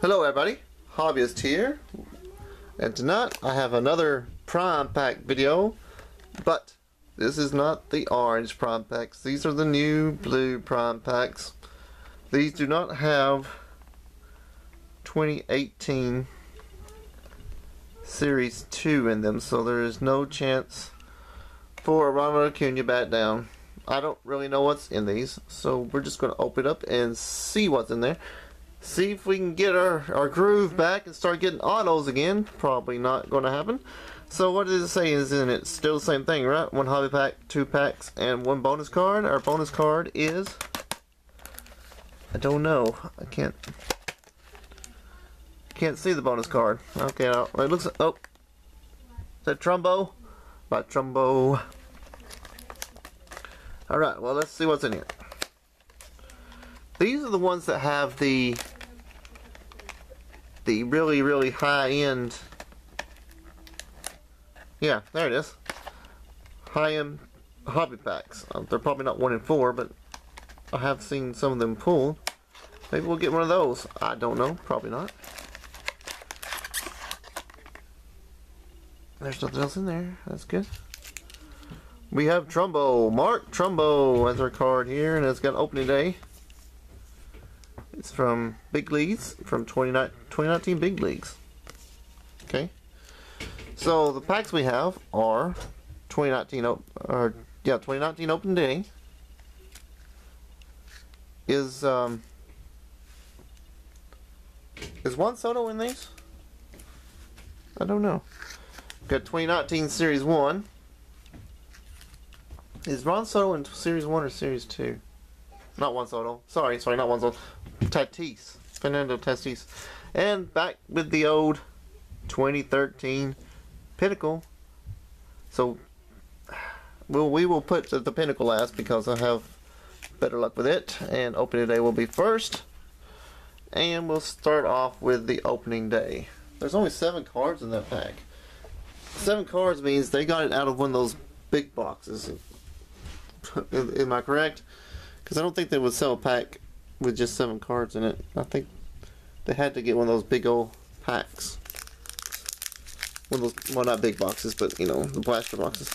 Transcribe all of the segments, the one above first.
Hello everybody, Hobbyist here, and tonight I have another Prime Pack video, but this is not the orange Prime Packs, these are the new blue Prime Packs. These do not have 2018 Series 2 in them, so there is no chance for Ronald Acuna back down. I don't really know what's in these, so we're just going to open it up and see what's in there see if we can get our, our groove back and start getting autos again. Probably not going to happen. So what does it say is in it? Still the same thing, right? One hobby pack, two packs, and one bonus card. Our bonus card is... I don't know. I can't... Can't see the bonus card. Okay, uh, it looks... Oh. Is that Trumbo? By Trumbo. Alright, well let's see what's in here. These are the ones that have the the really really high end yeah there it is. High end hobby packs. Um, they're probably not one in four but I have seen some of them pulled. Maybe we'll get one of those. I don't know. Probably not. There's nothing else in there. That's good. We have Trumbo. Mark Trumbo as our card here and it's got opening day from Big Leagues, from 2019 Big Leagues. Okay. So the packs we have are 2019 or yeah 2019 Open Day is um is Juan Soto in these? I don't know. Got 2019 Series 1. Is Ron Soto in Series 1 or Series 2? Not Juan Soto. Sorry, sorry, not Juan Soto. Tatis. Fernando Tatis. And back with the old 2013 Pinnacle. So, well, we will put the, the Pinnacle last because I have better luck with it. And opening day will be first. And we'll start off with the opening day. There's only seven cards in that pack. Seven cards means they got it out of one of those big boxes. Am I correct? Because I don't think they would sell a pack with just seven cards in it. I think they had to get one of those big old packs. One of those, well not big boxes, but you know, the blaster boxes.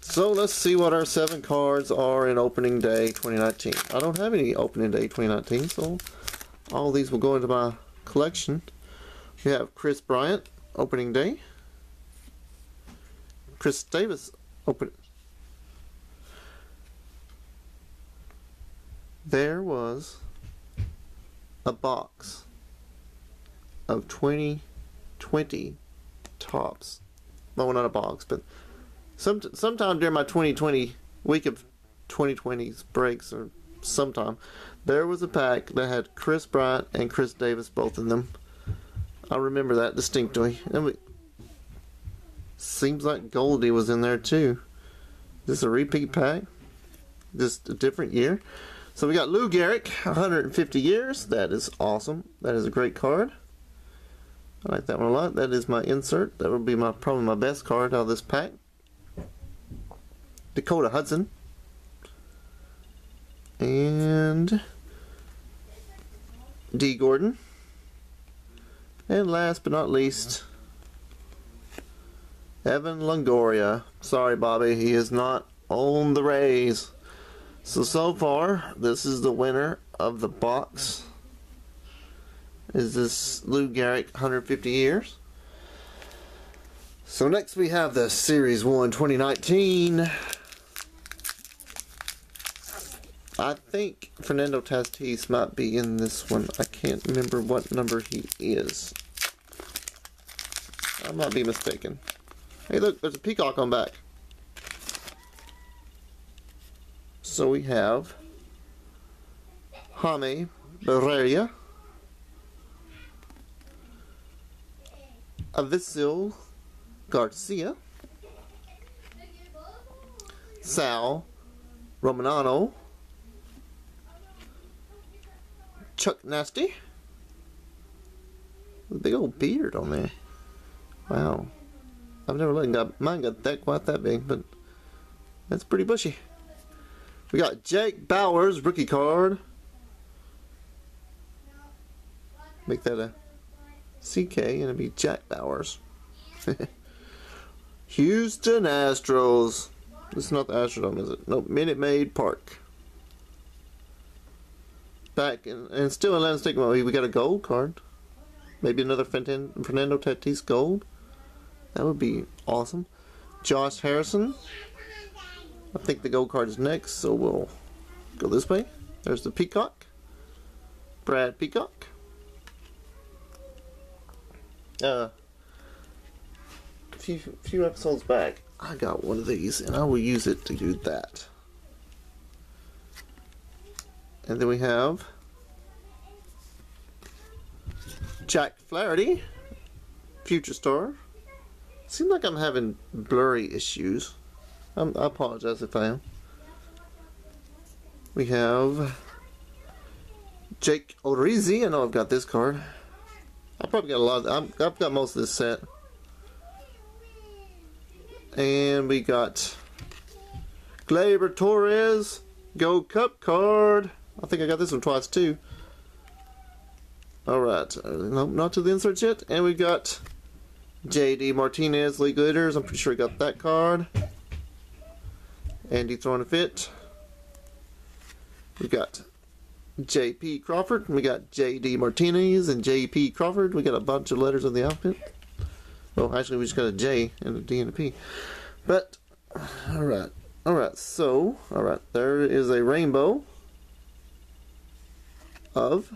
So let's see what our seven cards are in opening day 2019. I don't have any opening day 2019, so all these will go into my collection. We have Kris Bryant, opening day. Chris Davis, open there was a box of 2020 Topps. Well, not a box, but some sometime during my 2020 week of 2020's breaks or sometime, there was a pack that had Kris Bryant and Chris Davis both in them. I remember that distinctly. And we, seems like Goldie was in there too. Is this a repeat pack? Just a different year? So we got Lou Gehrig, 150 years. That is awesome. That is a great card. I like that one a lot. That is my insert. That would be my probably my best card out of this pack. Dakota Hudson. And Dee Gordon. And last but not least, Evan Longoria. Sorry, Bobby, he is not on the Rays. So, so far, this is the winner of the box. Is this Lou Gehrig 150 years? So next we have the Series 1 2019. I think Fernando Tatis might be in this one. I can't remember what number he is. I might be mistaken. Hey look, there's a peacock on back. So we have Jaime Barria, Avisail Garcia, Sal Romanano, Chuck Nasty, big old beard on there. Wow. I've never let got mine got that quite that big, but that's pretty bushy. We got Jake Bauers, rookie card. make that a CK and it'd be Jack Bowers. Houston Astros. This is not the Astrodome, is it? Nope, Minute Maid Park. Back in, and still in Atlantic we got a gold card. Maybe another Fernando Tatis gold. That would be awesome. Josh Harrison. I think the gold card is next, so we'll go this way. There's the Peacock. Brad Peacock. Uh, a few, few episodes back, I got one of these, and I will use it to do that. And then we have Jack Flaherty, Future Star. Seems like I'm having blurry issues. I'm, I apologize if I am. We have Jake Odorizzi. I know I've got this card. I probably got a lot. Of, I've got most of this set. And we got Gleyber Torres Gold Cup card. I think I got this one twice too. Alright, uh, nope, not to the insert yet. And we got JD Martinez League Leaders. I'm pretty sure I got that card. Andy throwing a fit. We got JP Crawford. We got JD Martinez and JP Crawford. We got a bunch of letters of the alphabet. Well, actually, we just got a J and a D and a P. But, alright. Alright, so, alright, there is a rainbow of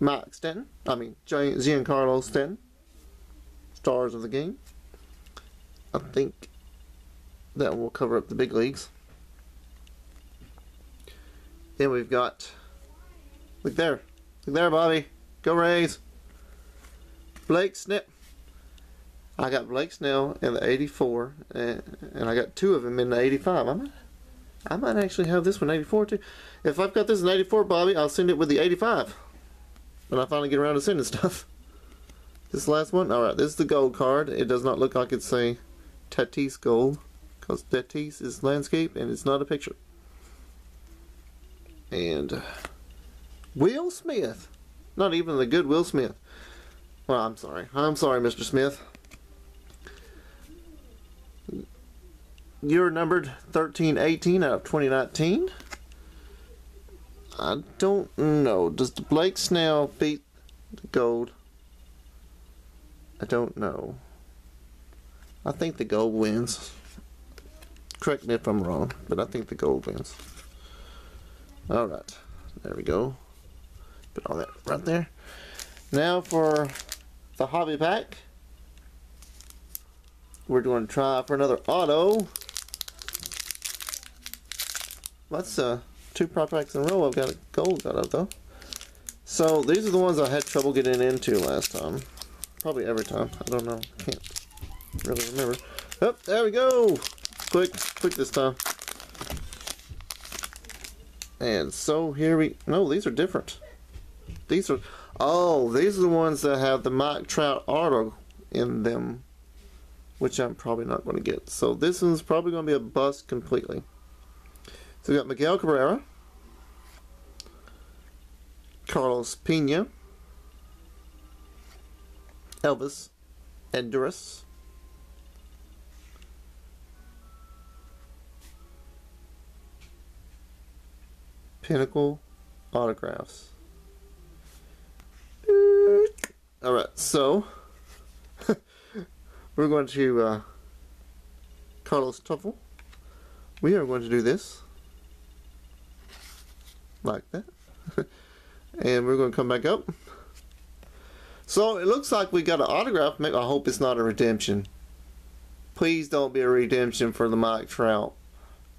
Mike Stanton. I mean, Giancarlo Stanton. Stars of the game. I think that will cover up the big leagues. Then we've got, look there, look there, Bobby. Go Rays. Blake Snip. I got Blake Snell in the 84, and, and I got two of them in the 85. I might, I might actually have this one 84 too. If I've got this in 84, Bobby, I'll send it with the 85 when I finally get around to sending stuff. This last one, alright, this is the gold card. It does not look like it's a Tatis gold because that Tatis is landscape and it's not a picture. And uh, Will Smith. Not even the good Will Smith. Well, I'm sorry. I'm sorry, Mr. Smith. You're numbered 1318 out of 2019. I don't know. Does the Blake Snell beat the gold? I don't know. I think the gold wins. Correct me if I'm wrong, but I think the gold wins. Alright, there we go. Put all that right there. Now for the hobby pack. We're going to try for another auto. That's uh, two prop packs in a row I've got a gold out of though. So these are the ones I had trouble getting into last time. Probably every time. I don't know. Can't really remember. Oh, there we go. Quick, quick this time. And so here we, no, these are different. These are, oh, these are the ones that have the Mike Trout auto in them, which I'm probably not going to get. So this one's probably going to be a bust completely. So we got Miguel Cabrera, Carlos Pena, Elvis Andrus, Pinnacle autographs. Alright, so we're going to uh, Carlos Tuffle. We are going to do this like that. and we're going to come back up. So it looks like we got an autograph. I hope it's not a redemption. Please don't be a redemption for the Mike Trout.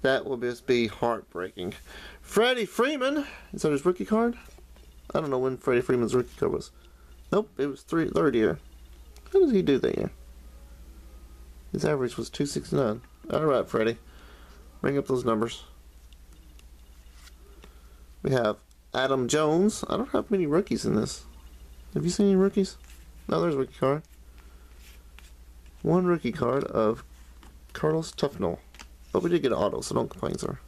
That will just be heartbreaking. Freddie Freeman. Is that his rookie card? I don't know when Freddie Freeman's rookie card was. Nope, it was three, third year. How did he do that year? His average was 269. Alright, Freddie. Bring up those numbers. We have Adam Jones. I don't have many rookies in this. Have you seen any rookies? No, there's a rookie card. One rookie card of Carlos Tufnell. But we did get an auto, so don't complain, sir.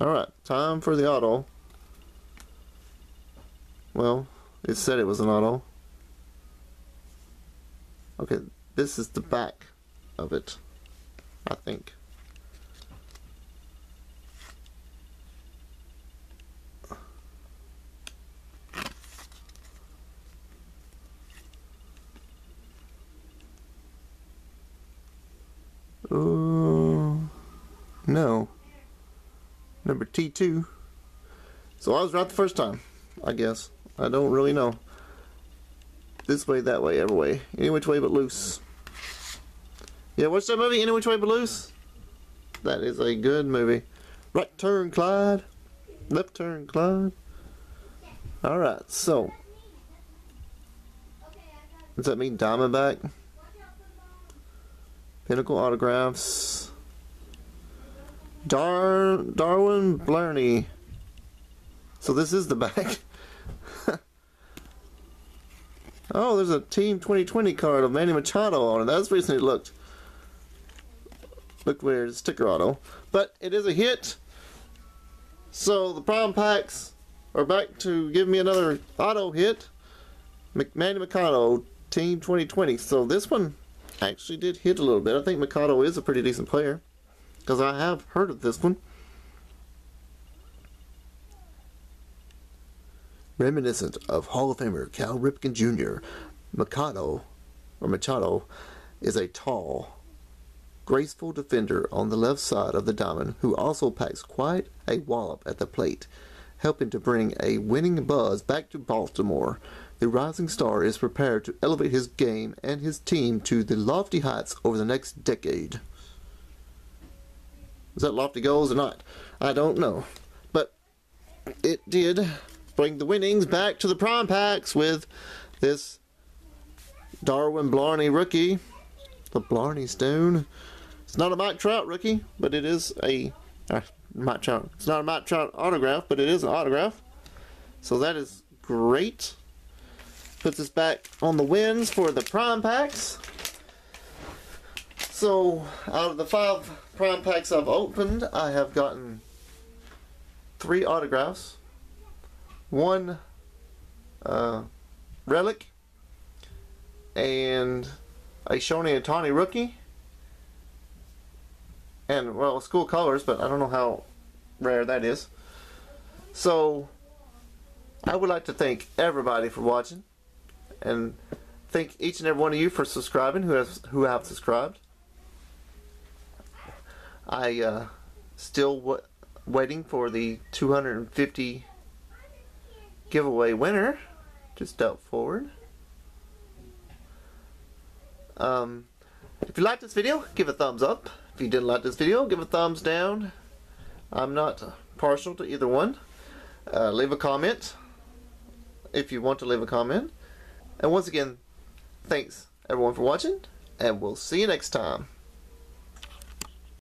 Alright, time for the auto. Well, It said it was an auto. Okay, this is the back of it. I think. Uh, no. Number T2. So I was right the first time, I guess. I don't really know. This way, that way, every way. Any which way but loose. Yeah, what's that movie? Any which way but loose? That is a good movie. Right turn, Clyde. Left turn, Clyde. Alright, so. Does that mean Diamondback? Pinnacle autographs. Dar Darwin Blarney. So this is the back. oh, there's a Team 2020 card of Manny Machado on it. That's recently looked. Looked weird. Sticker auto. But it is a hit. So the prime packs are back to give me another auto hit. Manny Machado, Team 2020. So this one actually did hit a little bit. I think Mikado is a pretty decent player. Because I have heard of this one. Reminiscent of Hall of Famer Cal Ripken Jr., Mikado, or Machado, is a tall, graceful defender on the left side of the diamond who also packs quite a wallop at the plate, helping to bring a winning buzz back to Baltimore the rising star is prepared to elevate his game and his team to the lofty heights over the next decade. Is that lofty goals or not? I don't know. But it did bring the winnings back to the prime packs with this Darwin Blarney rookie. The Blarney Stone. It's not a Mike Trout rookie, but it is a uh, Mike Trout. It's not a Mike Trout autograph, but it is an autograph. So that is great. Puts us back on the wins for the prime packs. So, out of the five prime packs I've opened, I have gotten three autographs, one uh, relic, and a Shohei Ohtani rookie, and well, school colors, but I don't know how rare that is. So, I would like to thank everybody for watching and thank each and every one of you for subscribing who has who have subscribed. I uh, still waiting for the 250 giveaway winner. Just step forward. Um, if you liked this video, give a thumbs up. If you didn't like this video, give a thumbs down. I'm not partial to either one. Uh, leave a comment if you want to leave a comment. And once again, thanks everyone for watching, and we'll see you next time.